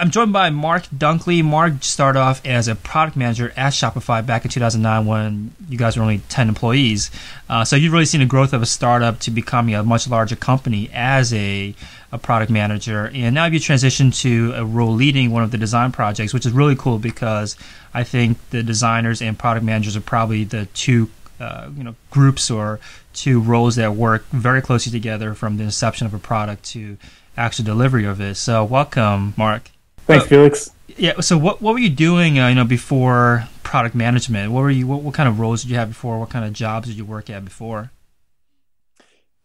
I'm joined by Mark Dunkley. Mark started off as a product manager at Shopify back in 2009 when you guys were only 10 employees. Uh, so you've really seen the growth of a startup to becoming a much larger company as a, a product manager. And now you transitioned to a role leading one of the design projects, which is really cool because I think the designers and product managers are probably the two uh, you know groups or two roles that work very closely together from the inception of a product to actual delivery of it. So welcome, Mark. Thanks, uh, Felix. Yeah. So, what what were you doing? Uh, you know, before product management, what were you? What, what kind of roles did you have before? What kind of jobs did you work at before?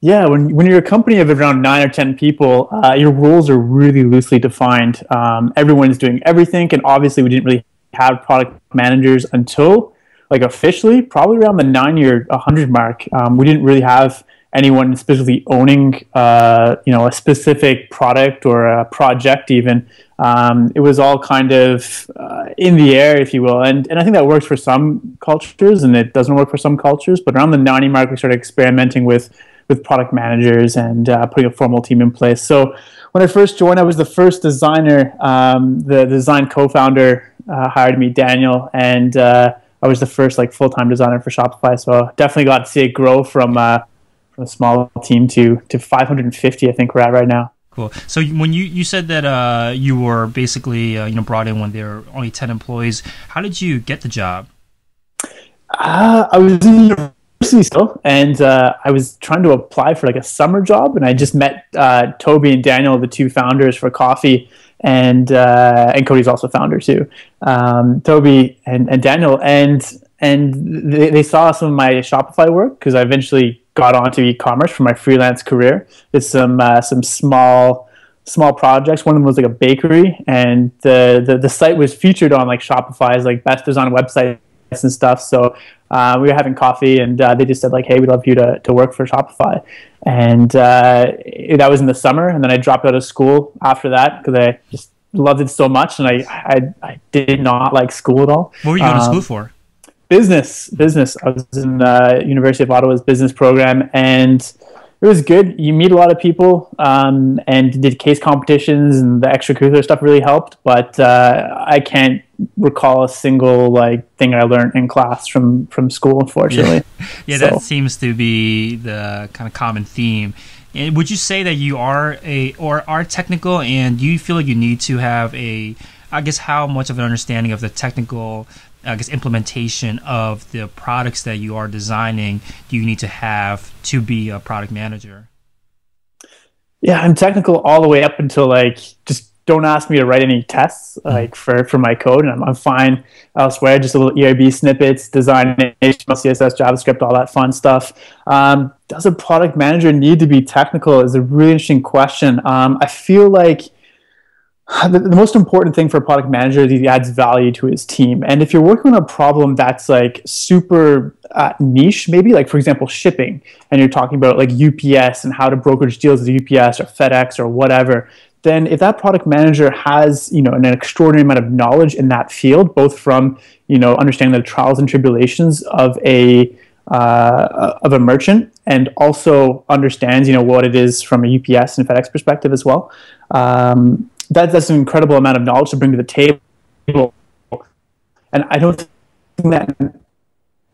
Yeah, when when you're a company of around nine or ten people, uh, your roles are really loosely defined. Um, everyone's doing everything, and obviously, we didn't really have product managers until like officially probably around the 90 or 100 mark. Um, we didn't really have anyone specifically owning uh, you know a specific product or a project even um, it was all kind of uh, in the air if you will. And, and i think that works for some cultures and it doesn't work for some cultures but around the 90 mark we started experimenting with with product managers and uh, putting a formal team in place. So when i first joined i was the first designer um, the, design co-founder uh, hired me daniel and uh, I was the first like full-time designer for Shopify, so definitely got to see it grow from uh, from a small team to to 550 i think we're at right now. Cool. So when you you said that uh, you were basically uh, you know brought in when there were only 10 employees how did you get the job? Uh, i was in university still and uh, i was trying to apply for like a summer job and i just met uh, tobi and daniel the two founders for coffee and uh, and cody's also founder too. Um, tobi and, and daniel and and they, they saw some of my shopify work because i eventually got onto e-commerce for my freelance career. Did some uh, some small small projects. One of them was like a bakery, and the, the the site was featured on like Shopify's like best design websites and stuff. So uh, we were having coffee, and uh, they just said like, "Hey, we'd love you to to work for Shopify." And uh, that was in the summer, and then I dropped out of school after that because I just loved it so much, and I, I I did not like school at all. What were you going um, to school for? Business business. I was in uh, university of ottawa's business program and it was good. You meet a lot of people um, and did case competitions and the extracurricular stuff really helped but uh, i can't recall a single like thing i learned in class from from school unfortunately. Yeah, yeah so. that seems to be the kind of common theme. And would you say that you are a or are technical and do you feel like you need to have a I guess how much of an understanding of the technical I guess implementation of the products that you are designing do you need to have to be a product manager? Yeah, I'm technical all the way up until like just don't ask me to write any tests mm-hmm. like for, for my code and I'm, I'm fine elsewhere just a little ERB snippets design HTML CSS JavaScript all that fun stuff um, does a product manager need to be technical is a really interesting question um, I feel like the, the, most important thing for a product manager is he adds value to his team. And if you're working on a problem that's like super uh, niche, maybe like for example shipping, and you're talking about like UPS and how to brokerage deals with UPS or FedEx or whatever, then if that product manager has you know an extraordinary amount of knowledge in that field, both from you know understanding the trials and tribulations of a uh, of a merchant and also understands you know what it is from a UPS and FedEx perspective as well. Um, that, that's an incredible amount of knowledge to bring to the table. And I don't think that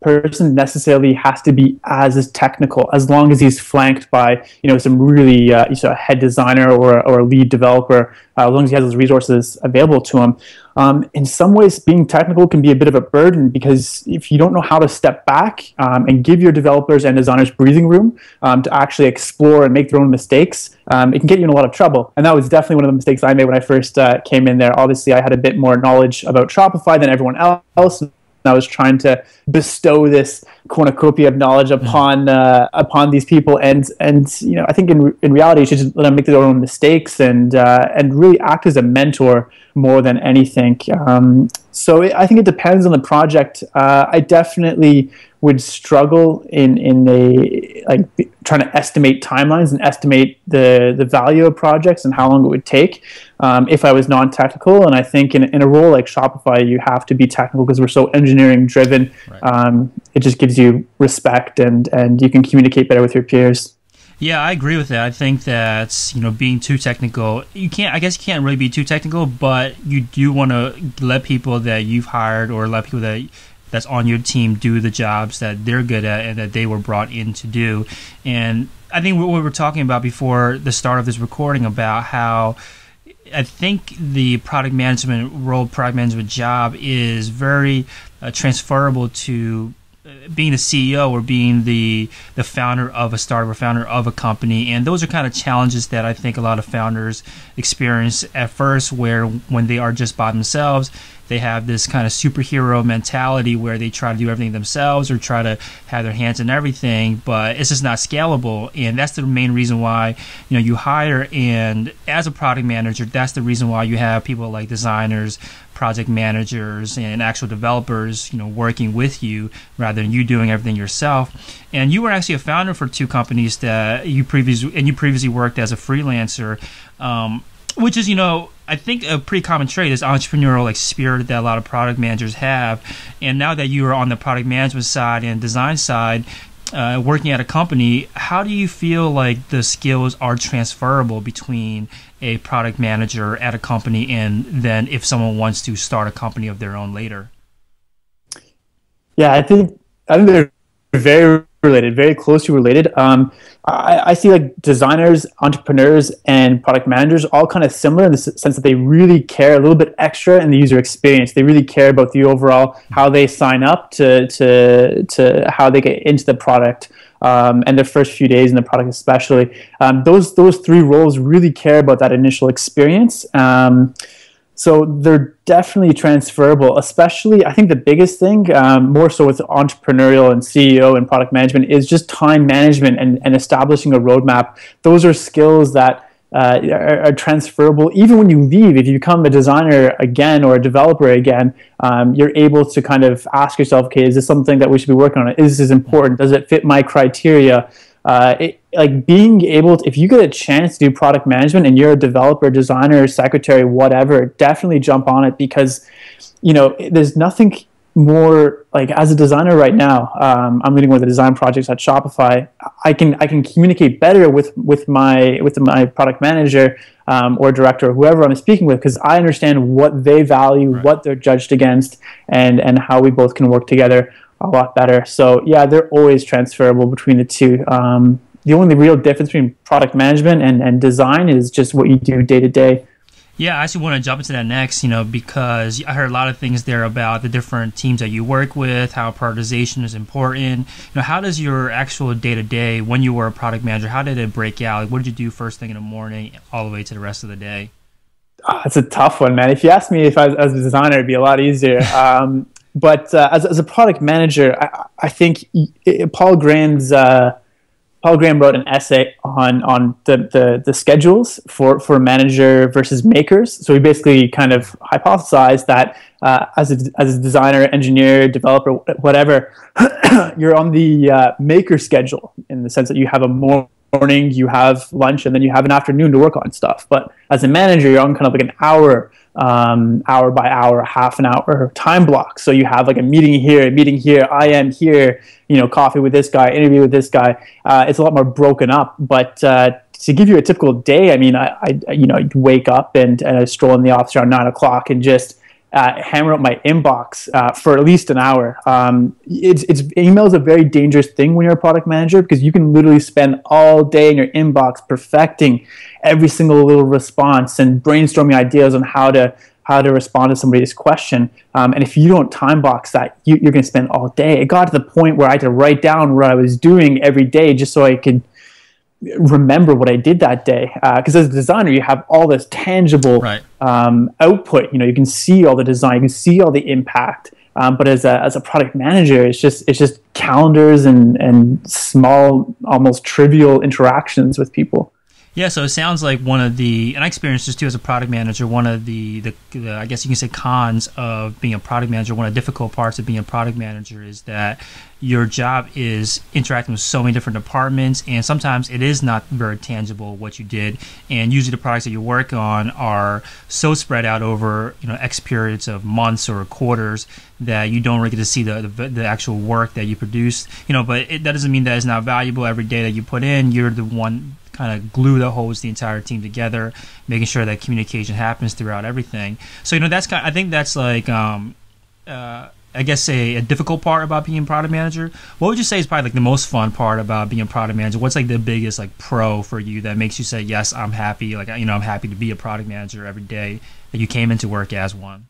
person necessarily has to be as technical as long as he's flanked by you know some really uh, you know, head designer or, or a lead developer uh, as long as he has those resources available to him. Um, in some ways being technical can be a bit of a burden because if you don't know how to step back um, and give your developers and designers breathing room um, to actually explore and make their own mistakes um, it can get you in a lot of trouble. And that was definitely one of the mistakes i made when i first uh, came in there. Obviously i had a bit more knowledge about shopify than everyone else I was trying to bestow this cornucopia of knowledge upon uh, upon these people, and and you know I think in in reality you should just let them make their own mistakes and uh, and really act as a mentor more than anything. Um, so it, I think it depends on the project. Uh, I definitely would struggle in in a like trying to estimate timelines and estimate the the value of projects and how long it would take um, if I was non-technical. And I think in, in a role like Shopify, you have to be technical because we're so engineering driven. Right. Um, it just gives you respect and and you can communicate better with your peers. Yeah, I agree with that. I think that you know being too technical, you can't. I guess you can't really be too technical, but you do want to let people that you've hired or let people that that's on your team do the jobs that they're good at and that they were brought in to do. And I think what we were talking about before the start of this recording about how I think the product management role, product management job is very uh, transferable to being a CEO or being the the founder of a startup or founder of a company, and those are kind of challenges that I think a lot of founders experience at first, where when they are just by themselves, they have this kind of superhero mentality where they try to do everything themselves or try to have their hands in everything, but it's just not scalable. And that's the main reason why you know you hire and as a product manager, that's the reason why you have people like designers, project managers, and actual developers, you know, working with you rather than you doing everything yourself. And you were actually a founder for two companies that you previously and you previously worked as a freelancer. Um, which is you know I think a pretty common trait is entrepreneurial like spirit that a lot of product managers have. And now that you are on the product management side and design side, uh, working at a company, how do you feel like the skills are transferable between a product manager at a company and then if someone wants to start a company of their own later? Yeah, I think I think very related, very closely related. Um, I, I, see like designers, entrepreneurs, and product managers all kind of similar in the sense that they really care a little bit extra in the user experience. They really care about the overall how they sign up to to to how they get into the product. Um, and their first few days in the product, especially um, those those three roles really care about that initial experience. So they're definitely transferable, especially I think the biggest thing, um, more so with entrepreneurial and CEO and product management, is just time management and, and establishing a roadmap. Those are skills that uh, are, are, transferable. Even when you leave, if you become a designer again or a developer again, um, you're able to kind of ask yourself, okay, is this something that we should be working on? Is this important? Does it fit my criteria? Uh, it, like being able to, if you get a chance to do product management and you're a developer, designer, secretary, whatever, definitely jump on it because, you know, there's nothing more like as a designer right now. Um, I'm leading one of the design projects at Shopify. I can I can communicate better with with my with my product manager um, or director or whoever I'm speaking with because I understand what they value, right. what they're judged against, and and how we both can work together a lot better. So yeah, they're always transferable between the two. Um, the only real difference between product management and, and design is just what you do day to day. Yeah, I actually want to jump into that next, you know, because I heard a lot of things there about the different teams that you work with, how prioritization is important. You know, how does your actual day to day, when you were a product manager, how did it break out? Like, what did you do first thing in the morning, all the way to the rest of the day? Oh, it's a tough one, man. If you ask me if I was as a designer, it'd be a lot easier. Um, but uh, as, as a product manager, I, I think Paul Graham's uh, Paul Graham wrote an essay on on the, the, the, schedules for, for manager versus makers. So he basically kind of hypothesized that uh, as, a, as a designer, engineer, developer, whatever, you're on the uh, maker schedule in the sense that you have a morning, you have lunch, and then you have an afternoon to work on stuff. But as a manager, you're on kind of like an hour um, hour by hour, half an hour time block. So you have like a meeting here, a meeting here, I am here, you know, coffee with this guy, interview with this guy. Uh, it's a lot more broken up. But uh, to give you a typical day, I mean, I, I you know, I'd wake up and, and I stroll in the office around nine o'clock and just uh, hammer up my inbox uh, for at least an hour. Um, it's, it's email is a very dangerous thing when you're a product manager because you can literally spend all day in your inbox perfecting every single little response and brainstorming ideas on how to how to respond to somebody's question. Um, and if you don't time box that, you, you're going to spend all day. It got to the point where I had to write down what I was doing every day just so I could remember what I did that day. Because uh, as a designer, you have all this tangible right. um, output. You know, you can see all the design, you can see all the impact. Um, but as a, as a product manager, it's just it's just calendars and and small, almost trivial interactions with people. Yeah, so it sounds like one of the, and I experienced this too as a product manager. One of the, the, the, I guess you can say cons of being a product manager. One of the difficult parts of being a product manager is that your job is interacting with so many different departments, and sometimes it is not very tangible what you did. And usually, the products that you work on are so spread out over you know X periods of months or quarters that you don't really get to see the the, the actual work that you produced. You know, but it, that doesn't mean that it's not valuable. Every day that you put in, you're the one kind of glue that holds the entire team together, making sure that communication happens throughout everything. So you know that's kind. Of, I think that's like. Um, uh, I guess a, a, difficult part about being a product manager. What would you say is probably like the most fun part about being a product manager? What's like the biggest like pro for you that makes you say yes, I'm happy. Like you know, I'm happy to be a product manager every day that you came into work as one.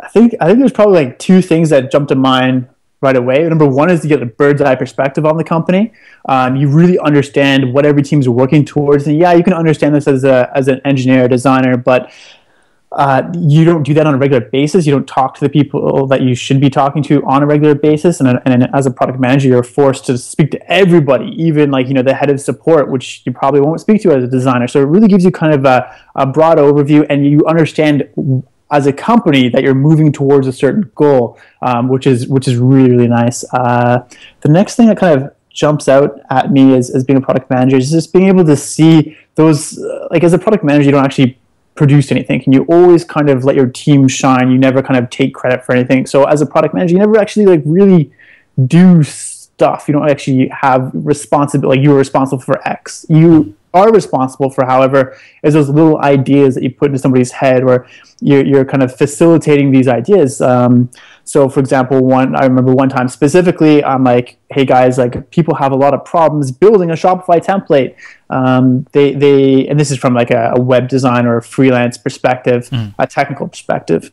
I think I think there's probably like two things that jump to mind right away. Number one is to get a bird's eye perspective on the company. Um, you really understand what every team is working towards, and yeah, you can understand this as a as an engineer, designer, but uh, you don't do that on a regular basis. You don't talk to the people that you should be talking to on a regular basis. And, and as a product manager, you're forced to speak to everybody, even like you know the head of support, which you probably won't speak to as a designer. So it really gives you kind of a, a broad overview, and you understand as a company that you're moving towards a certain goal, um, which is which is really really nice. Uh, the next thing that kind of jumps out at me as, as being a product manager is just being able to see those uh, like as a product manager you don't actually produce anything. And you always kind of let your team shine? You never kind of take credit for anything. So as a product manager you never actually like really do stuff. You don't actually have responsibility like you're responsible for x. You are responsible for however is those little ideas that you put into somebody's head where you're, you're kind of facilitating these ideas um, so, for example, one I remember one time specifically, I'm like, "Hey guys, like people have a lot of problems building a Shopify template. Um, they they and this is from like a, a web design or a freelance perspective, mm. a technical perspective,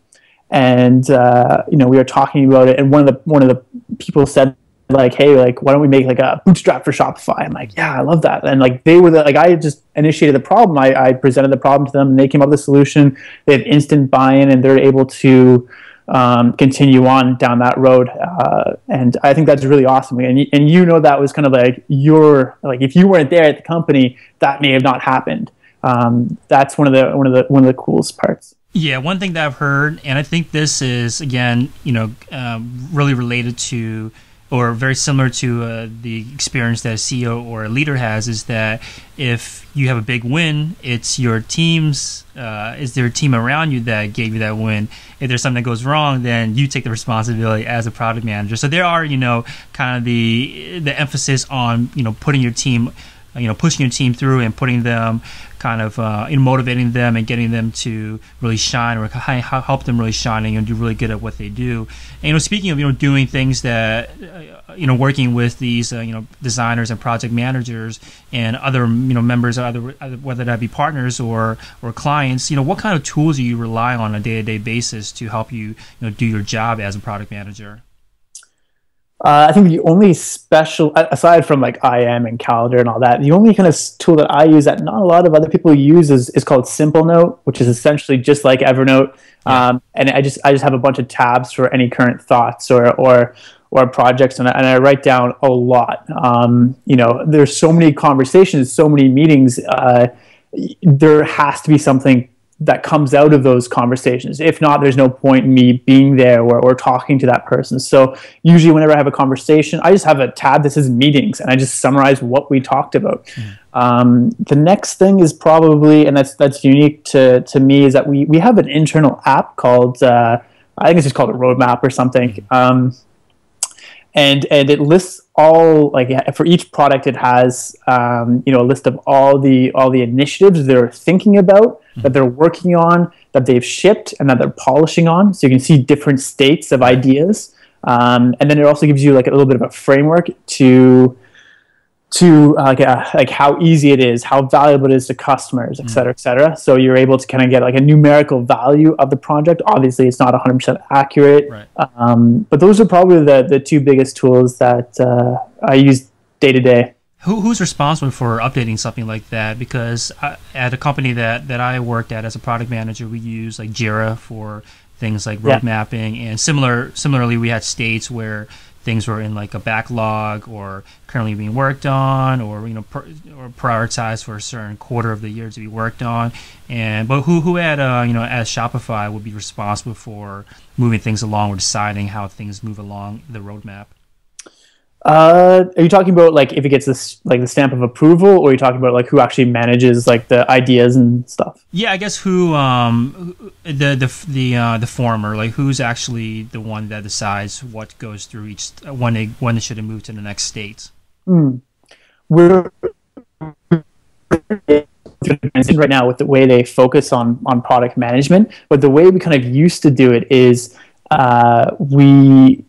and uh, you know we were talking about it, and one of the one of the people said like, hey, like, why don't we make like a bootstrap for Shopify? I'm like, yeah, I love that. And like, they were the, like, I just initiated the problem. I, I presented the problem to them and they came up with a solution. They have instant buy-in and they're able to um, continue on down that road. Uh, and I think that's really awesome. And, and you know that was kind of like your like if you weren't there at the company, that may have not happened. Um, that's one of the one of the one of the coolest parts. Yeah, one thing that I've heard, and I think this is again, you know, um, really related to or very similar to uh, the experience that a CEO or a leader has, is that if you have a big win, it's your team's, uh, is there a team around you that gave you that win? If there's something that goes wrong, then you take the responsibility as a product manager. So there are, you know, kind of the the emphasis on you know putting your team you know pushing your team through and putting them kind of uh, you know, motivating them and getting them to really shine or help them really shining and do really good at what they do. And you know, speaking of you know doing things that uh, you know working with these uh, you know designers and project managers and other you know members of other whether that be partners or or clients, you know, what kind of tools do you rely on a day to day basis to help you you know do your job as a product manager? Uh, I think the only special, aside from like IM and Calendar and all that, the only kind of tool that I use that not a lot of other people use is, is called Simplenote, which is essentially just like Evernote. Yeah. Um, and I just I just have a bunch of tabs for any current thoughts or or or projects, and I, and I write down a lot. Um, you know, there's so many conversations, so many meetings. Uh, there has to be something that comes out of those conversations. If not, there's no point in me being there or, or talking to that person. So usually whenever I have a conversation, I just have a tab that says meetings and I just summarize what we talked about. Mm. Um, the next thing is probably, and that's that's unique to, to me, is that we, we have an internal app called, uh, I think it's just called a roadmap or something. Um, and and it lists all like for each product it has um, you know a list of all the all the initiatives they're thinking about mm-hmm. that they're working on that they've shipped and that they're polishing on. So you can see different states of ideas. Um, and then it also gives you like a little bit of a framework to to uh, like, uh, like how easy it is, how valuable it is to customers, et cetera, et cetera. So you're able to kind of get like a numerical value of the project. Obviously, it's not 100% accurate, right. um, but those are probably the, the two biggest tools that uh, I use day to day. Who, who's responsible for updating something like that? Because I, at a company that, that I worked at as a product manager, we use like Jira for things like road yeah. mapping, and similar. Similarly, we had states where things were in like a backlog or currently being worked on, or you know, or prioritized for a certain quarter of the year to be worked on. And but who who at uh, you know as Shopify would be responsible for moving things along or deciding how things move along the roadmap? Uh, are you talking about like if it gets this like the stamp of approval, or are you talking about like who actually manages like the ideas and stuff? Yeah, I guess who um the the the uh, the former like who's actually the one that decides what goes through each when they when they should move to the next state. Mm. We're right now with the way they focus on on product management, but the way we kind of used to do it is uh, we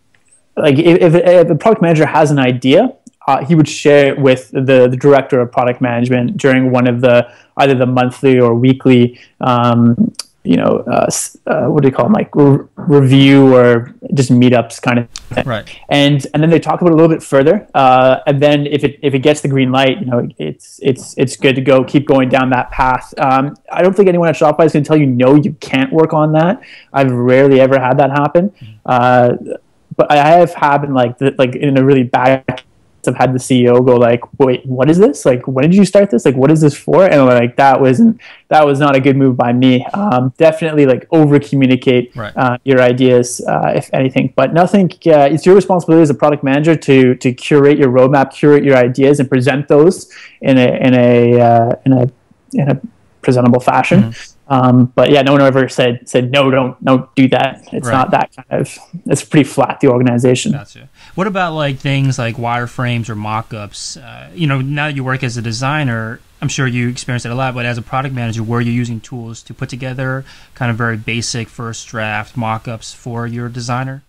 like if, if, the product manager has an idea, uh, he would share it with the, the director of product management during one of the either the monthly or weekly um, you know, uh, uh, what do you call them, like re- review or just meetups kind of thing. Right. And and then they talk about it a little bit further. Uh, and then if it if it gets the green light, you know, it's it's it's good to go. Keep going down that path. Um, I don't think anyone at Shopify is going to tell you no, you can't work on that. I've rarely ever had that happen. Mm-hmm. But I have had like the, like in a really bad I've had the CEO go like, "Wait, what is this? Like, when did you start this? Like, what is this for?" And like that was that was not a good move by me. Um, definitely like over communicate right. uh, your ideas, uh, if anything. But nothing. Uh, it's your responsibility as a product manager to to curate your roadmap, curate your ideas, and present those in a in a uh, in a in a presentable fashion. Mm-hmm. Um, but yeah, no one ever said said no, don't don't do that. It's right. not that kind of. It's pretty flat the organization. Gotcha. What about like things like wireframes or mockups? Uh, you know, now that you work as a designer, I'm sure you experienced it a lot. But as a product manager, were you using tools to put together kind of very basic first draft mockups for your designer?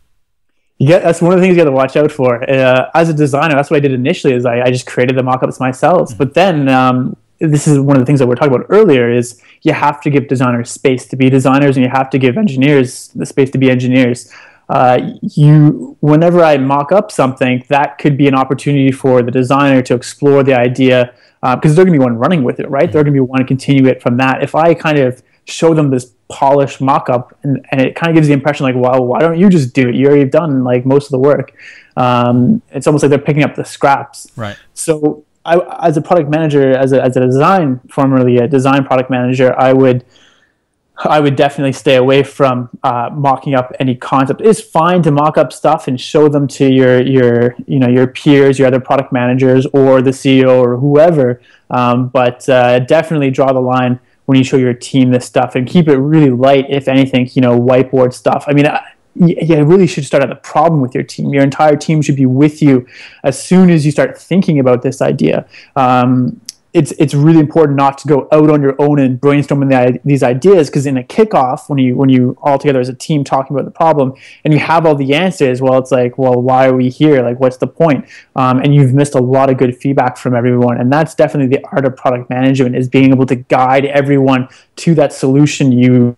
Yeah, that's one of the things you got to watch out for. Uh, as a designer, that's what I did initially. Is I, I just created the mockups myself. Mm-hmm. But then um, this is one of the things that we are talking about earlier is you have to give designers space to be designers and you have to give engineers the space to be engineers. Uh, you whenever i mock up something that could be an opportunity for the designer to explore the idea because uh, they're going to be one running with it right? They're going to be one to continue it from that. If i kind of show them this polished mock-up and, and it kind of gives the impression like well why don't you just do it? You already have done like most of the work. Um, it's almost like they're picking up the scraps. Right. So I, as a product manager, as a, as a design, formerly a design product manager, I would I would definitely stay away from uh, mocking up any concept. It's fine to mock up stuff and show them to your your you know your peers, your other product managers, or the CEO or whoever. Um, but uh, definitely draw the line when you show your team this stuff and keep it really light. If anything, you know, whiteboard stuff. I mean, you really should start at the problem with your team. Your entire team should be with you as soon as you start thinking about this idea. Um, it's it's really important not to go out on your own and brainstorming the, these ideas because in a kickoff, when you when you all together as a team talking about the problem and you have all the answers, well, it's like, well, why are we here? Like, what's the point? Um, and you've missed a lot of good feedback from everyone, and that's definitely the art of product management is being able to guide everyone to that solution you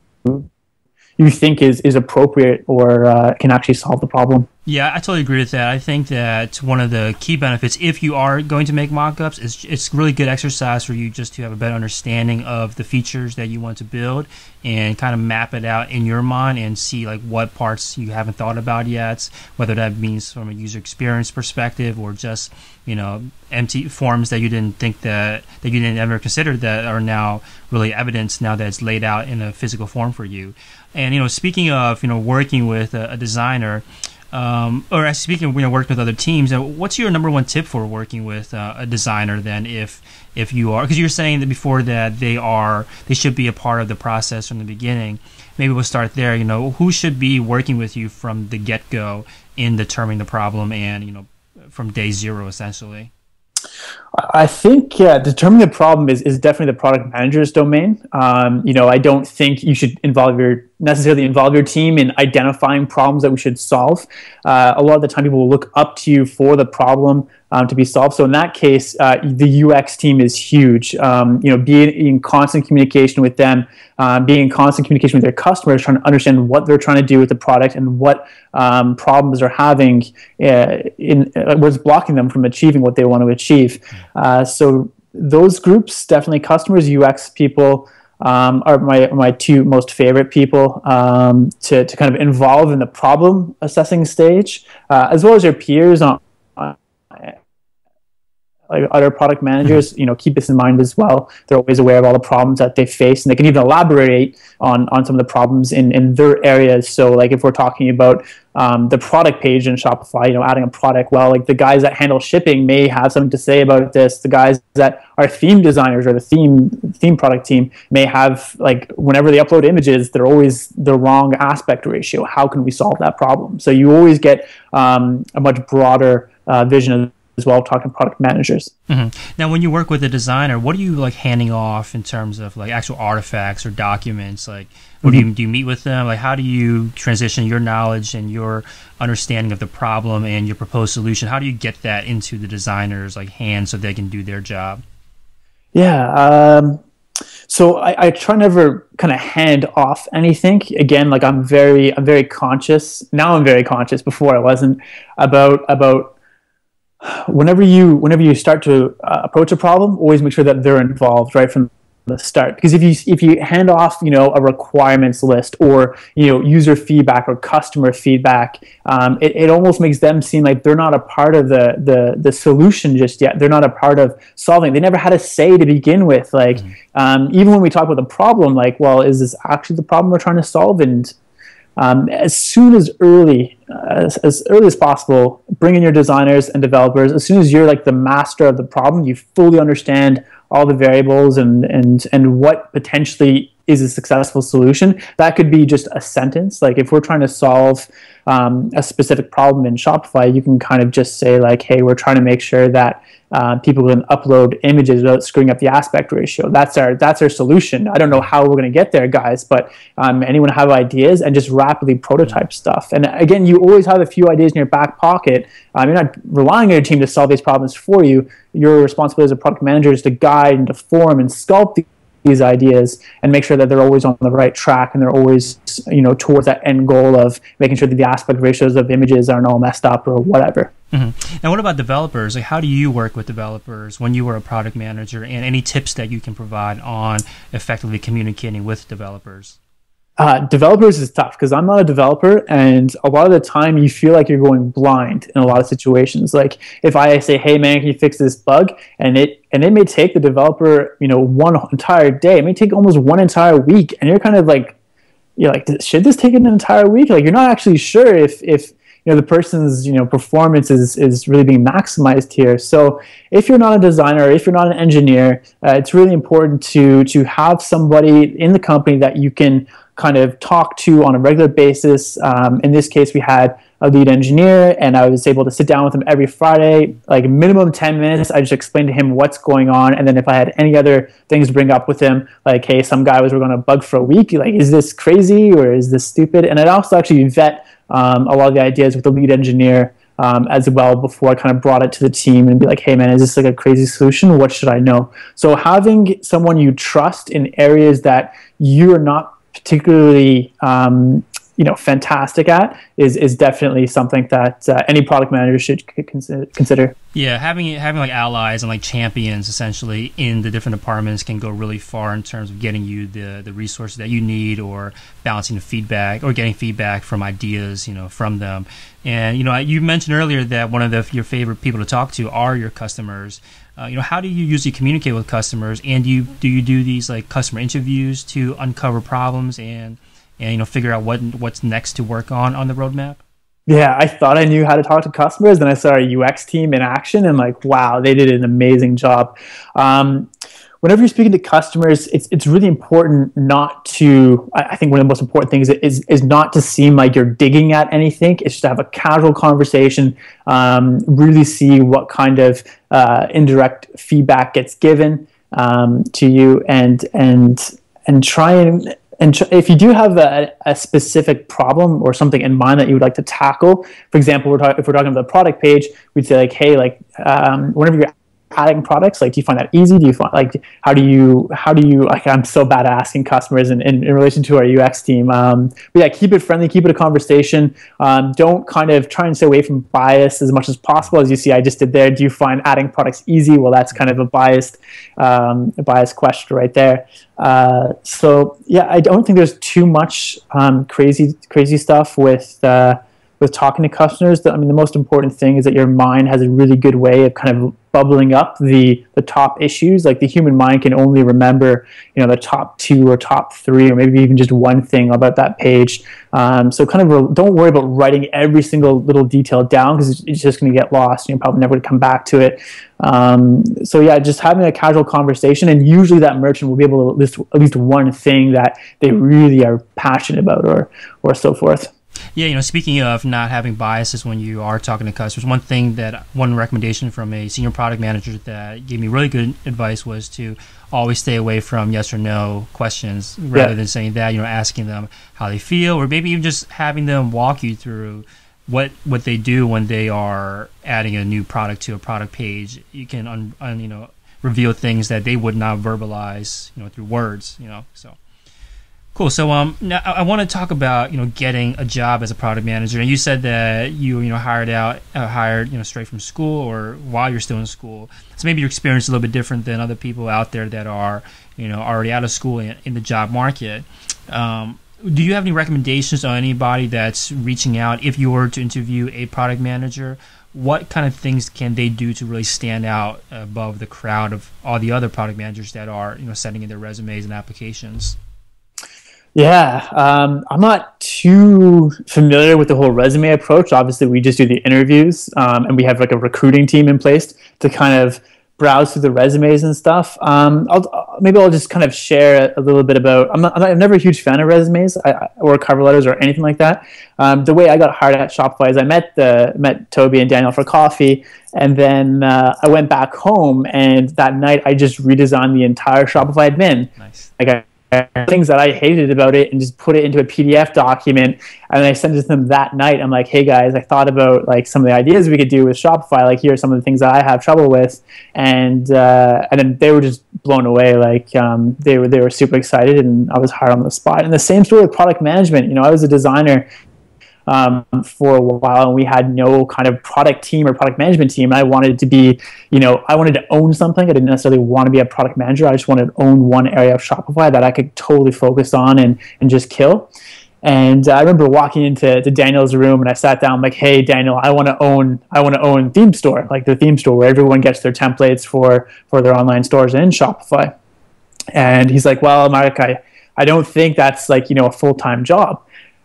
you think is is appropriate or uh, can actually solve the problem. Yeah, I totally agree with that. I think that one of the key benefits, if you are going to make mock-ups, is it's really good exercise for you just to have a better understanding of the features that you want to build and kind of map it out in your mind and see like what parts you haven't thought about yet, whether that means from a user experience perspective or just you know empty forms that you didn't think that that you didn't ever consider that are now really evidence now that it's laid out in a physical form for you. And you know, speaking of you know working with a, a designer um, or speaking of you know working with other teams, uh, what's your number one tip for working with uh, a designer? Then, if if you are, because you're saying that before that they are they should be a part of the process from the beginning. Maybe we'll start there. You know, who should be working with you from the get go in determining the problem and you know from day zero essentially. I think yeah, determining the problem is, is definitely the product manager's domain. Um, you know, I don't think you should involve your necessarily involve your team in identifying problems that we should solve. Uh, a lot of the time, people will look up to you for the problem um, to be solved. So in that case, uh, the UX team is huge. Um, you know, being in constant communication with them, uh, being in constant communication with their customers, trying to understand what they're trying to do with the product and what um, problems they're having uh, in uh, what's blocking them from achieving what they want to achieve. Uh, so those groups, definitely customers, UX people um, are my my two most favorite people um, to to kind of involve in the problem assessing stage, uh, as well as your peers on. on like other product managers, you know, keep this in mind as well. They're always aware of all the problems that they face, and they can even elaborate on on some of the problems in in their areas. So, like if we're talking about um, the product page in Shopify, you know, adding a product, well, like the guys that handle shipping may have something to say about this. The guys that are theme designers or the theme theme product team may have like whenever they upload images, they're always the wrong aspect ratio. How can we solve that problem? So you always get um, a much broader uh, vision of as well talking to product managers. Mm-hmm. now when you work with a designer what are you like handing off in terms of like actual artifacts or documents? Like what mm-hmm. do you do you meet with them? Like how do you transition your knowledge and your understanding of the problem and your proposed solution? How do you get that into the designer's like hands so they can do their job? Yeah um, so I, I, try never kind of hand off anything. Again like i'm very i'm very conscious now i'm very conscious before i wasn't about about whenever you whenever you start to uh, approach a problem, always make sure that they're involved right from the start. Because if you if you hand off you know a requirements list or you know user feedback or customer feedback, um, it, it almost makes them seem like they're not a part of the the the solution just yet. They're not a part of solving. They never had a say to begin with. Like mm-hmm. um, even when we talk about the problem, like well, is this actually the problem we're trying to solve? And um, as soon as early uh, as, as, early as possible bring in your designers and developers. As soon as you're like the master of the problem you fully understand all the variables and and and what potentially is a successful solution that could be just a sentence like if we're trying to solve um, a specific problem in shopify you can kind of just say like hey we're trying to make sure that uh, people can upload images without screwing up the aspect ratio. That's our that's our solution. I don't know how we're going to get there, guys, but um, anyone have ideas and just rapidly prototype stuff. And again, you always have a few ideas in your back pocket. Um, you're not relying on your team to solve these problems for you. Your responsibility as a product manager is to guide and to form and sculpt these ideas and make sure that they're always on the right track and they're always you know towards that end goal of making sure that the aspect ratios of images aren't all messed up or whatever. Mm-hmm. now what about developers? Like how do you work with developers when you were a product manager and any tips that you can provide on effectively communicating with developers uh, developers is tough because I'm not a developer, and a lot of the time you feel like you're going blind in a lot of situations. Like if I say, "Hey man, can you fix this bug?" and it and it may take the developer, you know, one entire day. It may take almost one entire week, and you're kind of like, you're like, should this take an entire week? Like you're not actually sure if if you know the person's you know performance is is really being maximized here. So if you're not a designer, if you're not an engineer, uh, it's really important to to have somebody in the company that you can kind of talk to on a regular basis. Um, in this case, we had a lead engineer, and I was able to sit down with him every Friday, like minimum 10 minutes. I just explained to him what's going on. And then if I had any other things to bring up with him, like, hey, some guy was going to bug for a week, like, is this crazy or is this stupid? And I'd also actually vet um, a lot of the ideas with the lead engineer. Um, as well before I kind of brought it to the team and be like, hey man, is this like a crazy solution? What should I know? So having someone you trust in areas that you're not particularly um, you know fantastic at is is definitely something that uh, any product manager should consider. Yeah, having having like allies and like champions essentially in the different departments can go really far in terms of getting you the the resources that you need or balancing the feedback or getting feedback from ideas you know from them. And you know you mentioned earlier that one of the, your favorite people to talk to are your customers. Uh, you know, how do you usually communicate with customers? And do you do you do these like customer interviews to uncover problems and and you know figure out what what's next to work on on the roadmap? Yeah, I thought I knew how to talk to customers. Then I saw our UX team in action, and like, wow, they did an amazing job. Um, whenever you're speaking to customers, it's it's really important not to. I think one of the most important things is is not to seem like you're digging at anything. It's just to have a casual conversation, um, really see what kind of uh, indirect feedback gets given um, to you, and and and try and and if you do have a, a, specific problem or something in mind that you would like to tackle, for example, we're talk- if we're talking about the product page, we'd say like, hey, like um, whenever you're adding products? Like, do you find that easy? Do you find like how do you how do you like? I'm so bad at asking customers in, in, in relation to our UX team. Um, but yeah, keep it friendly, keep it a conversation. Um, don't kind of try and stay away from bias as much as possible. As you see, I just did there. Do you find adding products easy? Well, that's kind of a biased um, a biased question right there. Uh, so yeah, I don't think there's too much um, crazy crazy stuff with. Uh, with talking to customers, I mean, the most important thing is that your mind has a really good way of kind of bubbling up the the top issues. Like the human mind can only remember, you know, the top two or top three, or maybe even just one thing about that page. Um, so kind of re- don't worry about writing every single little detail down because it's, it's, just going to get lost. You're probably never going to come back to it. Um, so yeah, just having a casual conversation, and usually that merchant will be able to list at least one thing that they really are passionate about, or or so forth. Yeah, you know, speaking of not having biases when you are talking to customers, one thing that one recommendation from a senior product manager that gave me really good advice was to always stay away from yes or no questions rather yeah. than saying that, you know, asking them how they feel or maybe even just having them walk you through what what they do when they are adding a new product to a product page. You can un, un, you know reveal things that they would not verbalize, you know, through words, you know. So Cool. So um, now I want to talk about you know getting a job as a product manager. And you said that you you know hired out uh, hired you know straight from school or while you're still in school. So maybe your experience is a little bit different than other people out there that are you know already out of school in, the job market. Um, do you have any recommendations on anybody that's reaching out if you were to interview a product manager? What kind of things can they do to really stand out above the crowd of all the other product managers that are you know sending in their resumes and applications? Yeah, um, I'm not too familiar with the whole resume approach. Obviously, we just do the interviews, um, and we have like a recruiting team in place to kind of browse through the resumes and stuff. Um, I'll, maybe I'll just kind of share a little bit about. I'm, not, I'm never a huge fan of resumes or cover letters or anything like that. Um, the way I got hired at Shopify is I met the met Tobi and Daniel for coffee, and then uh, I went back home, and that night I just redesigned the entire Shopify admin. Nice. Like I things that I hated about it and just put it into a PDF document. And I sent it to them that night. I'm like, hey guys, I thought about like some of the ideas we could do with Shopify. Like here are some of the things that I have trouble with. And uh, and then they were just blown away. Like um, they were they were super excited, and I was hired on the spot. And the same story with product management. You know, I was a designer um, for a while and we had no kind of product team or product management team. I wanted to be, you know, I wanted to own something. I didn't necessarily want to be a product manager. I just wanted to own one area of Shopify that I could totally focus on and, and just kill. And I remember walking into to Daniel's room and I sat down like, "Hey, Daniel, I want to own I want to own theme store, like the theme store where everyone gets their templates for for their online stores in Shopify." And he's like, "Well, Mark, I I don't think that's like you know a full time job."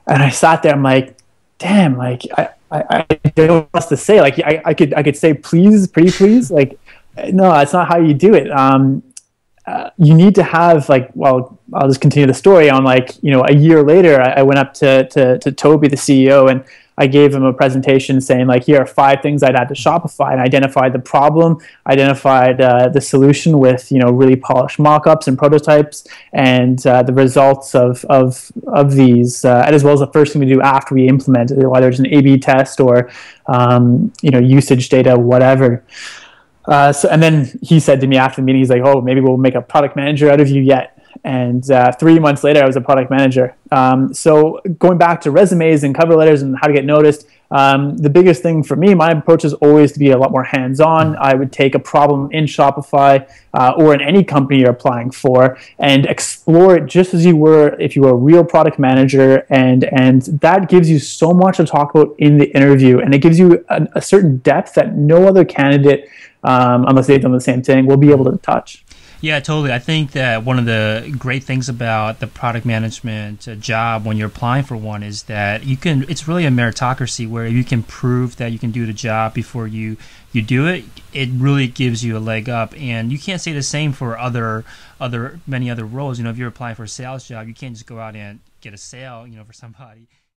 And I sat there, I'm like, damn, like I, I, I don't know what else to say. Like I, I could I could say please, pretty please. Like no, that's not how you do it. Um, uh, you need to have like well i'll just continue the story on like you know a year later i, I went up to, to, to tobi the ceo and I gave him a presentation saying like, here are five things I'd add to Shopify, and identified the problem, identified uh, the solution with you know really polished mockups and prototypes, and uh, the results of of of these, uh, and as well as the first thing we do after we implement it, whether it's an A/B test or um, you know usage data, whatever. Uh, so, and then he said to me after the meeting, he's like, "Oh, maybe we'll make a product manager out of you yet." And uh, three months later, I was a product manager. Um, so going back to resumes and cover letters and how to get noticed, um, the biggest thing for me, my approach is always to be a lot more hands-on. I would take a problem in Shopify uh, or in any company you're applying for and explore it just as you were if you were a real product manager, and and that gives you so much to talk about in the interview, and it gives you a, a certain depth that no other candidate, um, unless they've done the same thing, will be able to touch. Yeah, totally. I think that one of the great things about the product management uh, job when you're applying for one is that you can. It's really a meritocracy where you can prove that you can do the job before you you do it. It really gives you a leg up, and you can't say the same for other other many other roles. You know, if you're applying for a sales job, you can't just go out and get a sale. You know, for somebody